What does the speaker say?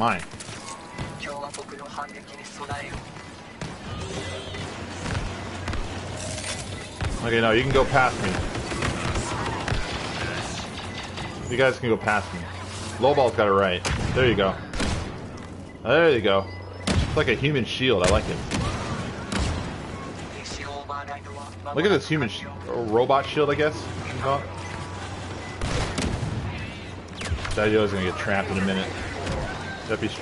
mine. Okay, no, you can go past me. You guys can go past me. Lowball's got it right. There you go. There you go. It's like a human shield. I like it. Look at this human sh robot shield, I guess. Daddy gonna get trapped in a minute. That'd be